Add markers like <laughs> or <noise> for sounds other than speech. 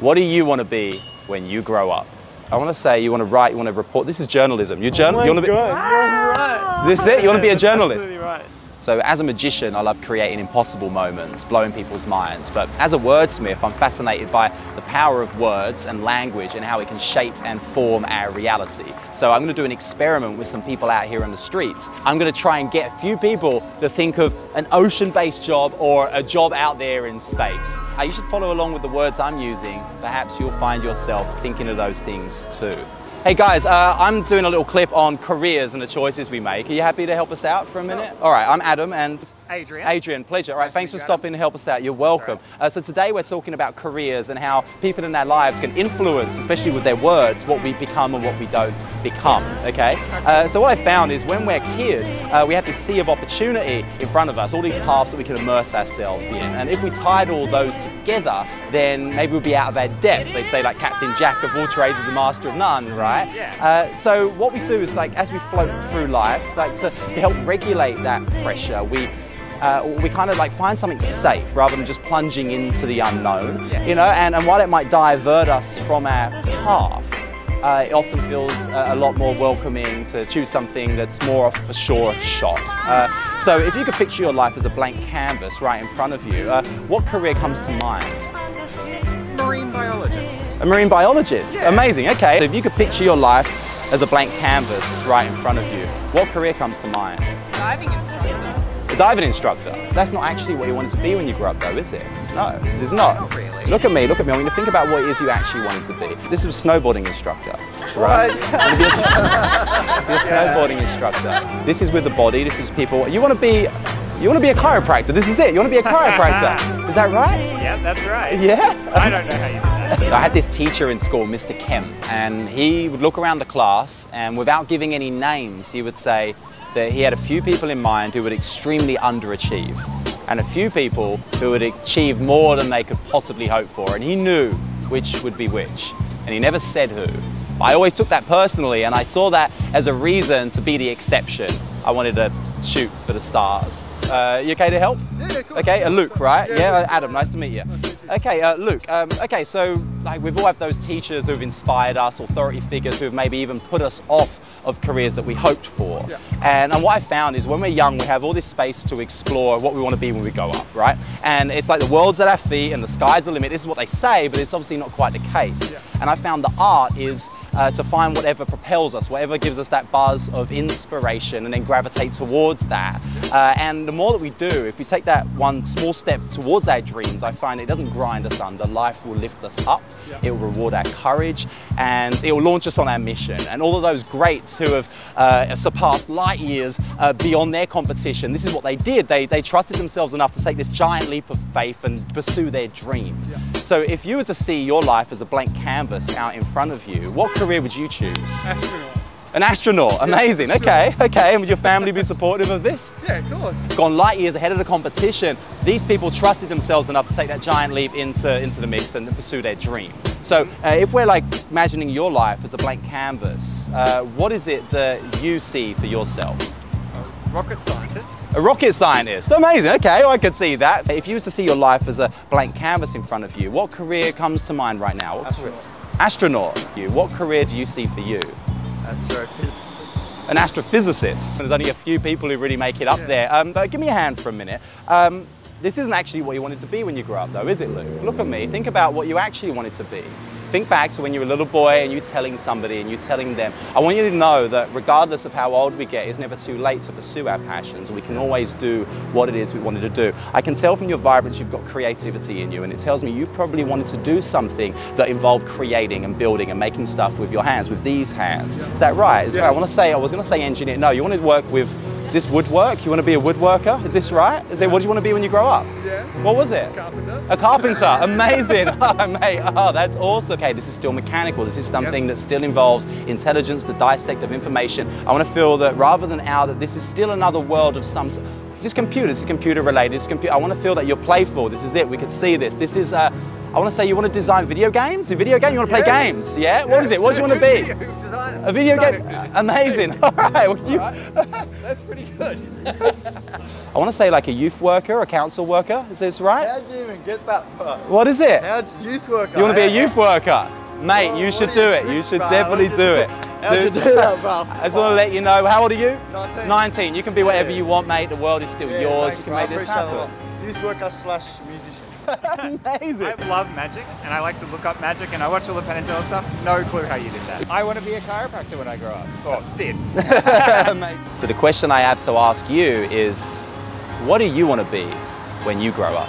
What do you want to be when you grow up? I want to say you want to write, you want to report. This is journalism. You journal. Oh you want to be. God, right. This is it. You want to be a <laughs> That's journalist. Absolutely right. So as a magician, I love creating impossible moments, blowing people's minds. But as a wordsmith, I'm fascinated by the power of words and language and how it can shape and form our reality. So I'm going to do an experiment with some people out here on the streets. I'm going to try and get a few people to think of an ocean-based job or a job out there in space. Uh, you should follow along with the words I'm using. Perhaps you'll find yourself thinking of those things too. Hey guys, uh, I'm doing a little clip on careers and the choices we make. Are you happy to help us out for a minute? All right, I'm Adam and Adrian. Adrian, pleasure. All right, Nice thanks for you, stopping to help us out. You're welcome. Uh, so today we're talking about careers and how people in their lives can influence, especially with their words, what we become and what we don't become. Okay. Uh, so what I found is when we're a kid, uh, we have this sea of opportunity in front of us, all these paths that we can immerse ourselves in. And if we tied all those together, then maybe we'll be out of our depth. They say like Captain Jack of all trades is a master of none, right? Yeah. Uh, so what we do is like as we float through life, like to, to help regulate that pressure, we uh, we kind of like find something safe rather than just plunging into the unknown, Yeah. you know. And, and while it might divert us from our path, uh, it often feels uh, a lot more welcoming to choose something that's more of a sure shot. Uh, so if you could picture your life as a blank canvas right in front of you, uh, what career comes to mind? Marine biologist. A marine biologist. Yeah. Amazing. Okay. So if you could picture your life as a blank canvas right in front of you, what career comes to mind? diving instructor. A diving instructor. That's not actually what you wanted to be when you grew up, though, is it? No, this is not. Not really. Look at me, look at me. I mean, to think about what it is you actually wanted to be. This is a snowboarding instructor. Right? You wanna be a, be a snowboarding instructor. This is with the body. This is people. You want to be. You want to be a chiropractor. This is it. You want to be a chiropractor. <laughs> is that right? Yeah, that's right. Yeah. I don't know how you did that. I had this teacher in school, Mr. Kemp, and he would look around the class and without giving any names, he would say that he had a few people in mind who would extremely underachieve and a few people who would achieve more than they could possibly hope for. And he knew which would be which. And he never said who. I always took that personally and I saw that as a reason to be the exception. I wanted to shoot for the stars. Uh, you okay to help? Yeah. Okay, uh, Luke, right? Yeah, Yeah, Luke. uh, Adam, nice to meet you. Okay, uh, Luke. Um, okay, so like we've all had those teachers who've inspired us, authority figures who have maybe even put us off of careers that we hoped for. Yeah. And, and what I found is when we're young, we have all this space to explore what we want to be when we grow up, right? And it's like the world's at our feet and the sky's the limit. This is what they say, but it's obviously not quite the case. Yeah. And I found the art is uh, to find whatever propels us, whatever gives us that buzz of inspiration, and then gravitate towards that. Uh, and the more that we do, if we take that one small step towards our dreams, I find it doesn't grind us under. Life will lift us up, Yeah. it will reward our courage, and it will launch us on our mission. And all of those greats who have uh, surpassed light years uh, beyond their competition, this is what they did. They, they trusted themselves enough to take this giant leap of faith and pursue their dream. Yeah. So if you were to see your life as a blank canvas out in front of you, what career would you choose? Astronaut. An astronaut, amazing. sure. Okay, okay. And would your family be supportive of this? <laughs> Yeah, of course. Gone light years ahead of the competition. These people trusted themselves enough to take that giant leap into, into the mix and pursue their dream. So, uh, if we're like imagining your life as a blank canvas, uh, what is it that you see for yourself? Rocket scientist. A rocket scientist. Amazing. Okay, I could see that. If you was to see your life as a blank canvas in front of you, what career comes to mind right now? What Astronaut. career- Astronaut. You. What career do you see for you? Astrophysicist. An astrophysicist. There's only a few people who really make it up Yeah. there. Um, but give me a hand for a minute. Um, this isn't actually what you wanted to be when you grew up, though, is it, Luke? Look at me. Think about what you actually wanted to be. Think back to when you were a little boy and you're telling somebody and you're telling them. I want you to know that regardless of how old we get, it's never too late to pursue our passions. We can always do what it is we wanted to do. I can tell from your vibrance you've got creativity in you, and it tells me you probably wanted to do something that involved creating and building and making stuff with your hands, with these hands. Is that right? Is Yeah. right? I want to say, I was going to say engineer. No, you want to work with. Is this woodwork? You want to be a woodworker? Is this right? Is it what do you want to be when you grow up? Yeah. What was it? Carpenter. A carpenter, amazing. <laughs> oh, mate, oh, that's awesome. Okay, this is still mechanical. This is something that still involves intelligence, the dissect of information. I want to feel that rather than out, that this is still another world of some. This is computer. This is computer related. This is computer. I want to feel that you're playful. This is it. We could see this. This is. Uh, I want to say you want to design video games. A video game? You want to play Yes. games? Yeah. What is it? What do you want to be? <laughs> Designer. A video game? Designer. Amazing. <laughs> <laughs> All right. Well, you, That's pretty good. I want to say like a youth worker, a council worker. Is this right? How'd you even get that far? What is it? How'd youth worker? You want to be a youth worker? Mate, Well, you should do it. You should bro? definitely do it. You Dude, do that, bro? <laughs> I just want to let you know. How old are you? 19. 19. You can be whatever Yeah. you want, mate. The world is still Yeah, yours. thanks, you can bro. Make this appreciate it a lot. happen. Youth worker slash musician. <laughs> Amazing. I love magic and I like to look up magic and I watch all the Penn and Teller stuff. No clue how you did that. I want to be a chiropractor when I grow up. Or <laughs> did. so the question I have to ask you is, what do you want to be when you grow up?